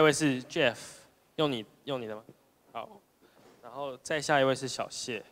这位是 Jeff，用你用你的吗？好，然后再下一位是小谢。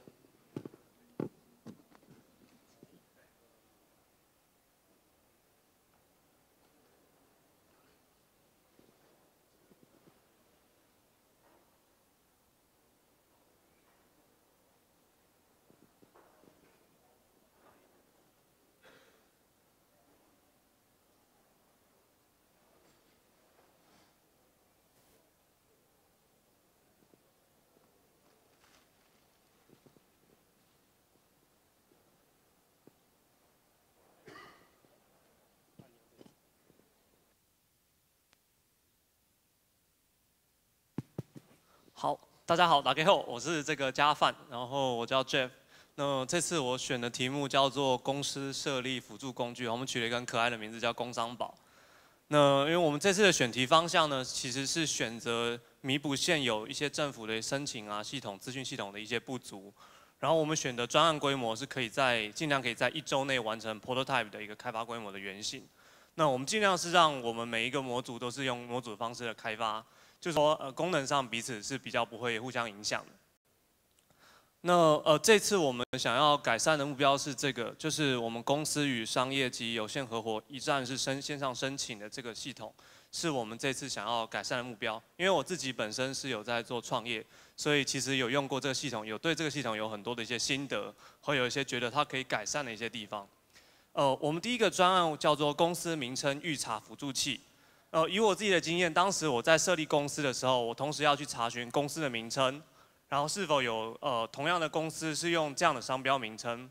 好，大家好，打开后我是这个加范，然后我叫 Jeff。那这次我选的题目叫做公司设立辅助工具，我们取了一个很可爱的名字叫工商宝。那因为我们这次的选题方向呢，其实是选择弥补现有一些政府的申请啊系统、资讯系统的一些不足。然后我们选的专案规模是可以在尽量可以在一周内完成 prototype 的一个开发规模的原型。那我们尽量是让我们每一个模组都是用模组方式的开发。就说呃功能上彼此是比较不会互相影响的。那呃这次我们想要改善的目标是这个，就是我们公司与商业及有限合伙一站式申线上申请的这个系统，是我们这次想要改善的目标。因为我自己本身是有在做创业，所以其实有用过这个系统，有对这个系统有很多的一些心得，会有一些觉得它可以改善的一些地方。呃，我们第一个专案叫做公司名称预查辅助器。呃，以我自己的经验，当时我在设立公司的时候，我同时要去查询公司的名称，然后是否有呃同样的公司是用这样的商标名称，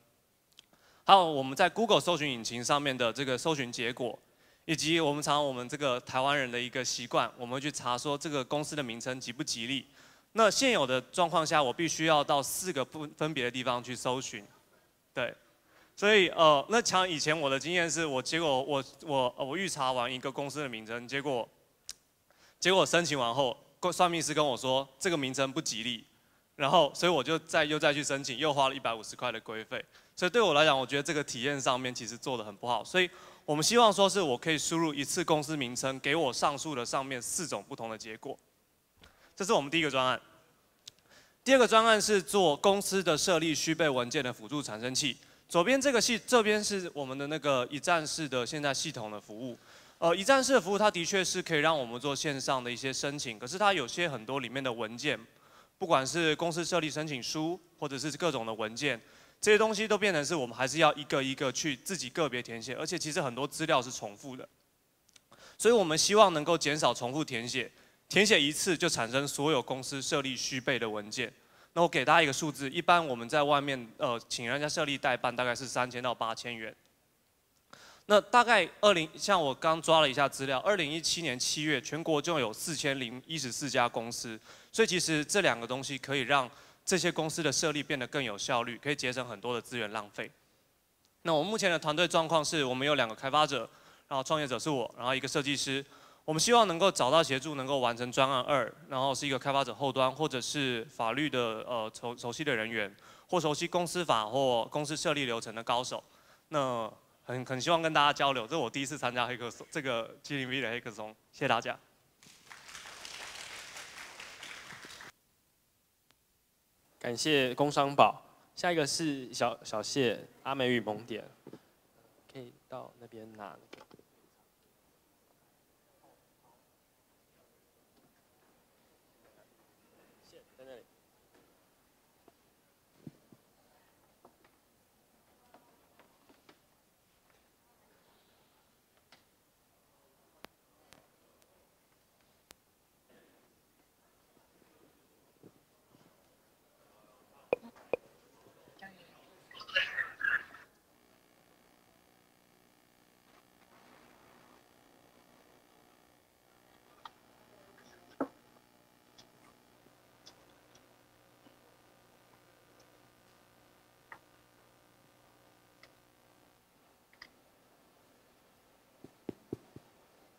还有我们在 Google 搜寻引擎上面的这个搜寻结果，以及我们常我们这个台湾人的一个习惯，我们会去查说这个公司的名称吉不吉利。那现有的状况下，我必须要到四个不分别的地方去搜寻，对。所以呃，那像以前我的经验是我结果我我我预查完一个公司的名称，结果结果申请完后，算命师跟我说这个名称不吉利，然后所以我就再又再去申请，又花了一百五十块的规费。所以对我来讲，我觉得这个体验上面其实做的很不好。所以我们希望说是我可以输入一次公司名称，给我上述的上面四种不同的结果。这是我们第一个专案。第二个专案是做公司的设立需备文件的辅助产生器。左边这个系，这边是我们的那个一站式的现在系统的服务。呃，一站式的服务它的确是可以让我们做线上的一些申请，可是它有些很多里面的文件，不管是公司设立申请书，或者是各种的文件，这些东西都变成是我们还是要一个一个去自己个别填写，而且其实很多资料是重复的。所以我们希望能够减少重复填写，填写一次就产生所有公司设立需备的文件。那我给大家一个数字，一般我们在外面呃请人家设立代办，大概是三千到八千元。那大概二零，像我刚抓了一下资料，二零一七年七月，全国就有四千零一十四家公司，所以其实这两个东西可以让这些公司的设立变得更有效率，可以节省很多的资源浪费。那我目前的团队状况是我们有两个开发者，然后创业者是我，然后一个设计师。我们希望能够找到协助，能够完成专案二，然后是一个开发者后端，或者是法律的呃熟熟悉的人员，或熟悉公司法或公司设立流程的高手。那很很希望跟大家交流，这是我第一次参加黑客松这个 G 零 V 的黑客松，谢谢大家。感谢工商宝，下一个是小小谢阿美与萌点，可以到那边拿。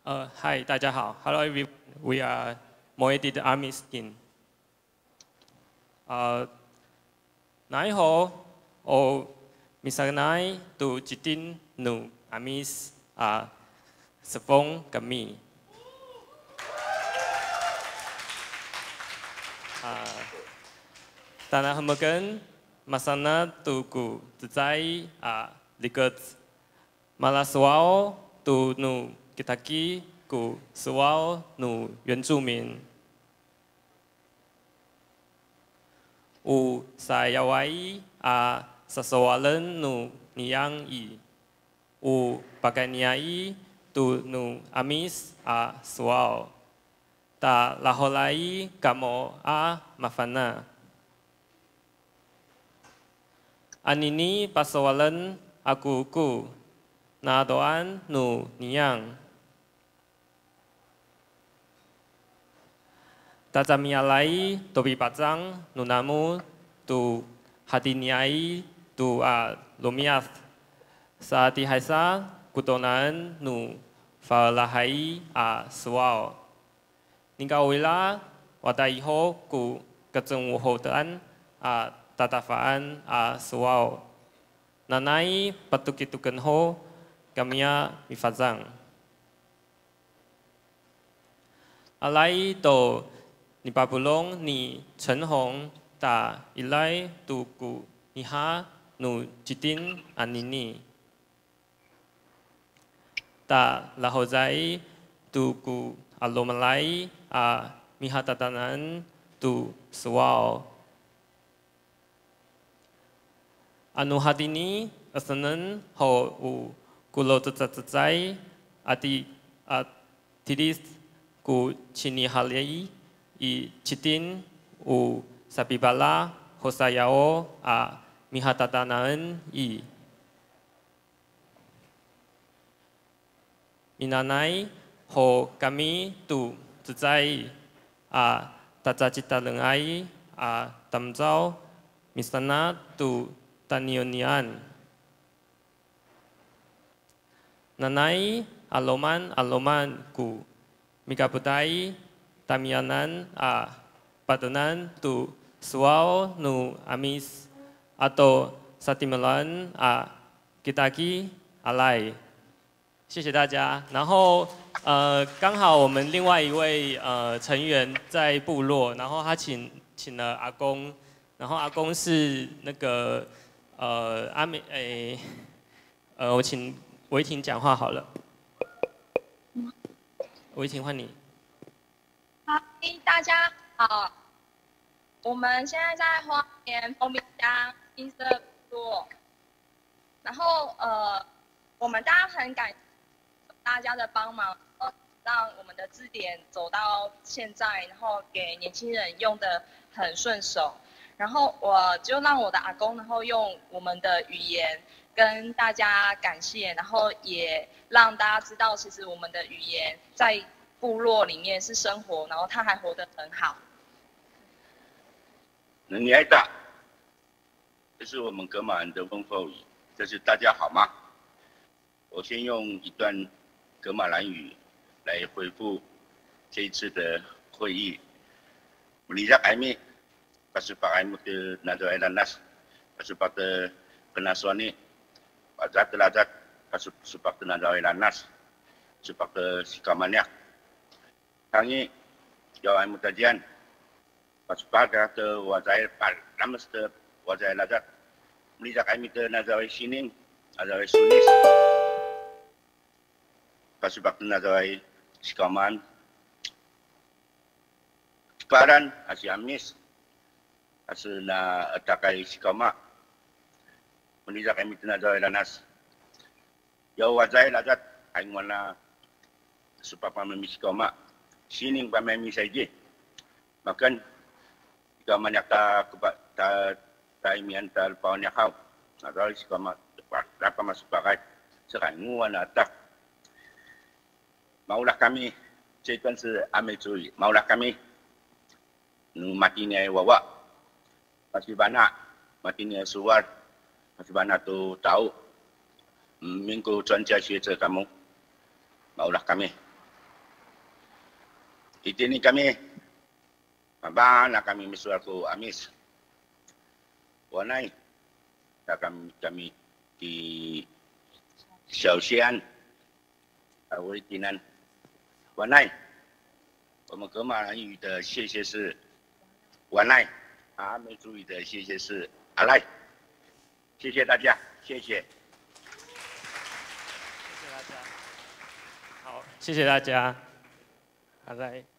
Uh, hi, 大家好. Hello, everyone. We are Moedid Army Skin. Uh, nai ho o misanai tu jitin nu amis a sepong kami. 啊，当然，我们跟马桑纳杜 古在啊，里个马拉斯瓦奥杜努吉塔基古斯瓦奥努原住民，有塞亚瓦伊啊，萨索瓦人努尼扬伊，有巴盖尼亚伊杜努阿米斯啊，斯瓦奥。ta laholai kamo a mafana. Anini pasawalan aku ku na doan nu niyang. tazamialai, topi patang, nunamu, tu hati hadiniai, tu a lomias, saati haisa, kutonan, nu falahai a suao. Ningkawila, wadaiho, ku kecunguhotan, a tatafaan, a suao. Nanai patukitukan ho, kamia mifazang. Alai to 你讲为啦，我带以后古各种无后端啊，大大法案啊，所有那奈 patu kitu kan ho kamia mifazang alai to ni papulong ni chen hong ta ilai tu ku ni ha nu chitin anini ta lahozai tu ku alomalai a mihatatanan tu suwao. Anu hadini asanan ho u kulo tatatzai ati at tidis ku chini halei i chitin u sapibala hosayao a mihatatanan i minanai ho kami tu 自在啊，大家知道人爱啊，当朝 misalnya tu tanionian nanai aloman aloman ku mika putai tamianan a padanan tu suau nu amis atau satimelan a kitaki alai 谢谢大家。然后，呃，刚好我们另外一位呃成员在部落，然后他请请了阿公，然后阿公是那个呃阿美诶，呃，我请维婷讲话好了。维婷换你。嗨，大家好，我们现在在花莲丰滨乡金色部落，然后呃，我们大家很感。大家的帮忙，让我们的字典走到现在，然后给年轻人用的很顺手。然后我就让我的阿公，然后用我们的语言跟大家感谢，然后也让大家知道，其实我们的语言在部落里面是生活，然后他还活得很好。那你挨打，这是我们格马兰的问候语，这是大家好吗？我先用一段格马兰语来回复这一次的会议。我理解海面，但是把海面的那个艾拉纳斯，但是把的跟他说呢，把扎特拉扎，但是是把的那个艾拉纳斯，是把的西卡曼尼亚。Tani, Jawa Mutajian, Pasupaga, Te Wazair, Par, Namas Te Wazair Lazat, Melizak Aimi Te Nazawai Sinin, Sunis, Pasupak Te Nazawai Sikaman, Kepadan, Asi Amis, Asi Na Takai Sikama, Melizak Aimi Te Nazawai Lanas, Jawa Wazair Lazat, Aingwana, Supapa Memisikama, sini kepada mami saya je. makan jika banyak tak kebat tak tak mian tak lupa banyak kau. Atau jika mak dapat masuk barat kan? serang nuan atak. Maulah kami cekan se amil curi. Maulah kami nu mati ni wawa. Masih banyak mati ni suar. Masih banyak tu tahu. Hmm, minggu tuan cia cia kamu. Maulah kami. Itu ni kami Mabana kami misuaku amis Wanai kami kami di Xiaoxian Awitinan 我奈，我们格马兰语的谢谢是晚赖，阿美族语的谢谢是阿赖，谢谢大家，谢谢。谢谢大家。好，谢谢大家。好来。